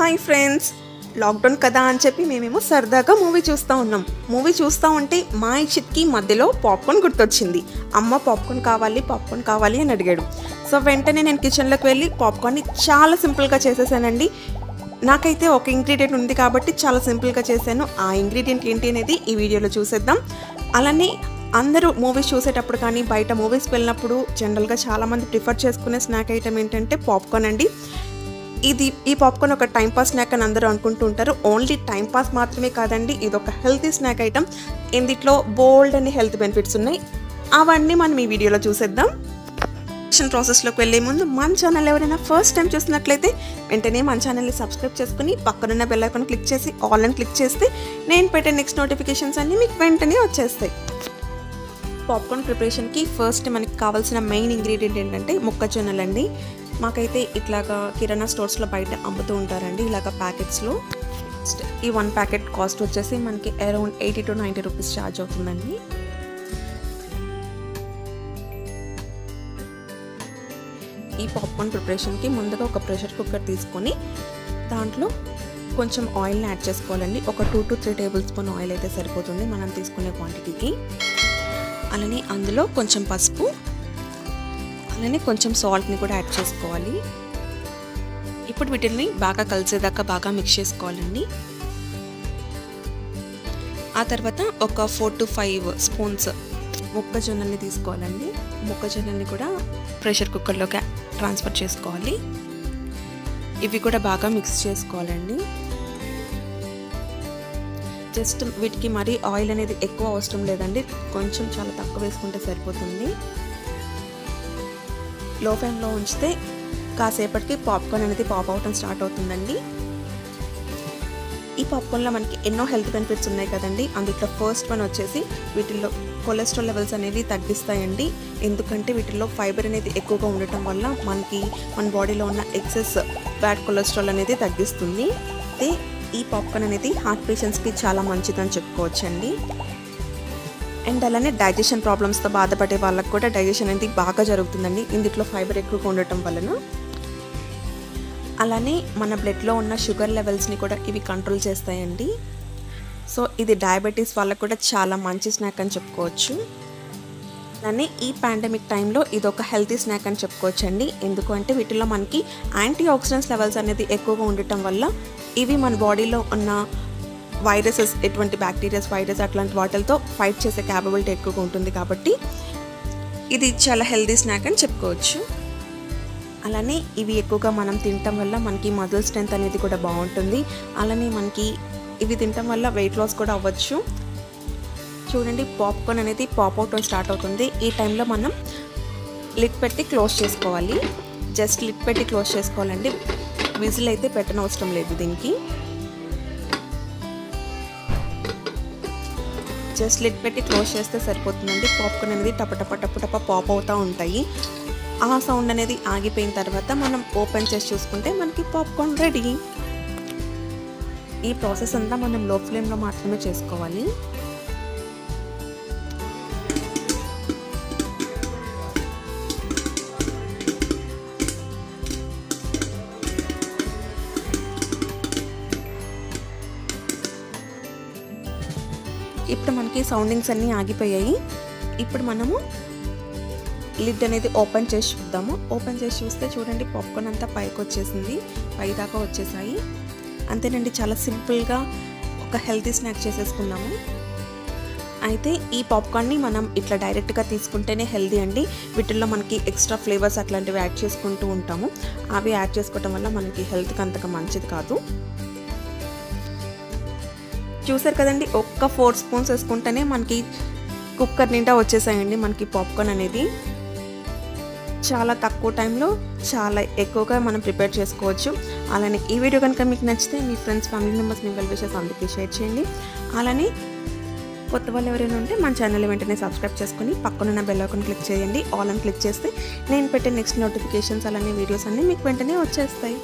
Hi friends. Lockdown కదా అని చెప్పి మేమేమో సరదాగా మూవీ చూస్తూ ఉన్నాం. మూవీ చూస్తూ ఉంటే మా ఇచ్చిత్కి మధ్యలో పాప్కార్న్ గుర్తొచ్చింది. అమ్మ పాప్కార్న్ కావాలి పాప్కార్న్ కావాలి అని అడిగాడు. సో వెంటనే నేను కిచెన్లోకి వెళ్ళి పాప్కార్న్ని చాలా సింపుల్గా చేసేసానండి. నాకైతే ఒక ఇంగ్రీడియంట్ ఉంది కాబట్టి చాలా సింపుల్గా చేశాను. ఆ ఇంగ్రీడియంట్ ఏంటి అనేది ఈ వీడియోలో చూసేద్దాం. అలానే అందరూ మూవీస్ చూసేటప్పుడు కానీ బయట మూవీస్కి వెళ్ళినప్పుడు జనరల్గా చాలామంది ప్రిఫర్ చేసుకునే స్నాక్ ఐటమ్ ఏంటంటే పాప్కార్న్ అండి. ఇది ఈ పాప్కార్న్ ఒక టైం పాస్ స్నాక్ అని అందరూ అనుకుంటూ ఉంటారు. ఓన్లీ టైం పాస్ మాత్రమే కాదండి ఇది ఒక హెల్తీ స్నాక్ ఐటమ్ ఇందిట్లో బోల్డ్ అని హెల్త్ బెనిఫిట్స్ ఉన్నాయి. అవన్నీ మనం ఈ వీడియోలో చూసేద్దాం. ప్రొడక్షన్ ప్రాసెస్లోకి వెళ్ళే ముందు మన ఛానల్ ఎవరైనా ఫస్ట్ టైం చూసినట్లయితే వెంటనే మన ఛానల్ని సబ్స్క్రైబ్ చేసుకుని పక్కనున్న బెల్ ఐకాన్ క్లిక్ చేసి ఆల్ అని క్లిక్ చేస్తే నేను పెట్టే నెక్స్ట్ నోటిఫికేషన్స్ అన్నీ మీకు వెంటనే వచ్చేస్తాయి. పాప్కార్న్ ప్రిపరేషన్కి ఫస్ట్ మనకి కావాల్సిన మెయిన్ ఇంగ్రీడియంట్ ఏంటంటే మొక్కజొన్నలండి. మాకైతే ఇట్లాగా కిరాణా స్టోర్స్లో బయట అమ్ముతూ ఉంటారండి ఇలాగ ప్యాకెట్స్లో. ఈ వన్ ప్యాకెట్ కాస్ట్ వచ్చేసి మనకి around eighty to ninety rupees charge అవుతుందండి. ఈ పాప్కార్న్ ప్రిపరేషన్కి ముందుగా ఒక ప్రెషర్ కుక్కర్ తీసుకొని దాంట్లో కొంచెం ఆయిల్ని యాడ్ చేసుకోవాలండి. ఒక two to three tablespoon oil అయితే సరిపోతుంది మనం తీసుకునే క్వాంటిటీకి. అలానే అందులో కొంచెం పసుపు అలానే కొంచెం సాల్ట్ని కూడా యాడ్ చేసుకోవాలి. ఇప్పుడు వీటిని బాగా కలిసేదాకా బాగా మిక్స్ చేసుకోవాలండి. ఆ తర్వాత ఒక ఫోర్ టు ఫైవ్ స్పూన్స్ మొక్కజొన్నల్ని తీసుకోవాలండి. మొక్కజొన్నల్ని కూడా ప్రెషర్ కుక్కర్లోకి ట్రాన్స్ఫర్ చేసుకోవాలి. ఇవి కూడా బాగా మిక్స్ చేసుకోవాలండి. జస్ట్ వీటికి మరీ ఆయిల్ అనేది ఎక్కువ అవసరం లేదండి. కొంచెం చాలా తక్కువ వేసుకుంటే సరిపోతుంది. లో ఫ్లేమ్లో ఉంచితే కాసేపటికి పాప్కార్న్ అనేది పాప్ అవటం స్టార్ట్ అవుతుందండి. ఈ పాప్కార్న్లో మనకి ఎన్నో హెల్త్ బెనిఫిట్స్ ఉన్నాయి కదండి. అందులో ఫస్ట్ వన్ వచ్చేసి వీటిల్లో కొలెస్ట్రాల్ లెవెల్స్ అనేవి తగ్గిస్తాయండి. ఎందుకంటే వీటిల్లో ఫైబర్ అనేది ఎక్కువగా ఉండటం వల్ల మనకి మన బాడీలో ఉన్న ఎక్సెస్ బ్యాడ్ కొలెస్ట్రాల్ అనేది తగ్గిస్తుంది. అయితే ఈ పాప్కార్న్ అనేది హార్ట్ పేషెంట్స్కి చాలా మంచిదని చెప్పుకోవచ్చండి. అండ్ అలానే డైజెషన్ ప్రాబ్లమ్స్తో బాధపడే వాళ్ళకి కూడా డైజెషన్ అనేది బాగా జరుగుతుందండి. ఇందులో ఫైబర్ ఎక్కువగా ఉండటం వలన. అలానే మన బ్లడ్లో ఉన్న షుగర్ లెవెల్స్ని కూడా ఇవి కంట్రోల్ చేస్తాయండి. సో ఇది డయాబెటీస్ వాళ్ళకు కూడా చాలా మంచి స్నాక్ అని చెప్పుకోవచ్చు. అలానే ఈ పాండమిక్ టైంలో ఇది ఒక హెల్తీ స్నాక్ అని చెప్పుకోవచ్చు అండి ఎందుకంటే వీటిలో మనకి యాంటీ ఆక్సిడెంట్స్ లెవెల్స్ అనేది ఎక్కువగా ఉండటం వల్ల ఇవి మన బాడీలో ఉన్న వైరసెస్ ఎటువంటి బ్యాక్టీరియాస్ వైరస్ అట్లాంటి వాటితో ఫైట్ చేసే క్యాపబిలిటీ ఎక్కువగా ఉంటుంది కాబట్టి ఇది చాలా హెల్దీ స్నాక్ అని చెప్పుకోవచ్చు. అలానే ఇవి ఎక్కువగా మనం తినటం వల్ల మనకి మజిల్ స్ట్రెంత్ అనేది కూడా బాగుంటుంది. అలానే మనకి ఇవి తినటం వల్ల వెయిట్ లాస్ కూడా అవ్వచ్చు. చూడండి పాప్కార్న్ అనేది పాప్ అవుట్ స్టార్ట్ అవుతుంది. ఈ టైంలో మనం లిడ్ పెట్టి క్లోజ్ చేసుకోవాలి. జస్ట్ లిడ్ పెట్టి క్లోజ్ చేసుకోవాలండి. విజిల్ అయితే పెట్టనవసరం లేదు దీనికి. జస్ట్ లిట్ పెట్టి క్లోజ్ చేస్తే సరిపోతుందండి. పాప్కార్న్ అనేది టపటప టపటప పాప్ అవుతూ ఉంటాయి. ఆ సౌండ్ అనేది ఆగిపోయిన తర్వాత మనం ఓపెన్ చేసి చూసుకుంటే మనకి పాప్కార్న్ రెడీ. ఈ ప్రాసెస్ అంతా మనం లో ఫ్లేమ్లో మాత్రమే చేసుకోవాలి. ఇప్పుడు మనకి సౌండింగ్స్ అన్నీ ఆగిపోయాయి. ఇప్పుడు మనము లిడ్ అనేది ఓపెన్ చేసి చూద్దాము. ఓపెన్ చేసి చూస్తే చూడండి పాప్కార్న్ అంతా పైకి వచ్చేసింది. పై దాకా వచ్చేసాయి. అంతేనండి చాలా సింపుల్గా ఒక హెల్తీ స్నాక్ చేసేసుకున్నాము. అయితే ఈ పాప్కార్న్ని మనం ఇట్లా డైరెక్ట్గా తీసుకుంటేనే హెల్దీ అండి. వీటిల్లో మనకి ఎక్స్ట్రా ఫ్లేవర్స్ అట్లాంటివి యాడ్ చేసుకుంటూ ఉంటాము. అవి యాడ్ చేసుకోవటం వల్ల మనకి హెల్త్కి అంతగా మంచిది కాదు. చూసారు కదండి ఒక్క ఫోర్ స్పూన్స్ వేసుకుంటేనే మనకి కుక్కర్ నిండా వచ్చేసాయండి మనకి పాప్కార్న్ అనేది. చాలా తక్కువ టైంలో చాలా ఎక్కువగా మనం ప్రిపేర్ చేసుకోవచ్చు. అలానే ఈ వీడియో కనుక మీకు నచ్చితే మీ ఫ్రెండ్స్ ఫ్యామిలీ మెంబర్స్ మీ వెల్విషెస్ అందరికీ షేర్ చేయండి. అలానే కొత్త వాళ్ళు ఎవరైనా ఉంటే మన ఛానల్ వెంటనే సబ్స్క్రైబ్ చేసుకుని పక్కనున్న బెల్ ఐకాన్ క్లిక్ చేయండి. ఆల్ అని క్లిక్ చేస్తే నేను పెట్టే నెక్స్ట్ నోటిఫికేషన్స్ అలానే వీడియోస్ అన్నీ మీకు వెంటనే వచ్చేస్తాయి.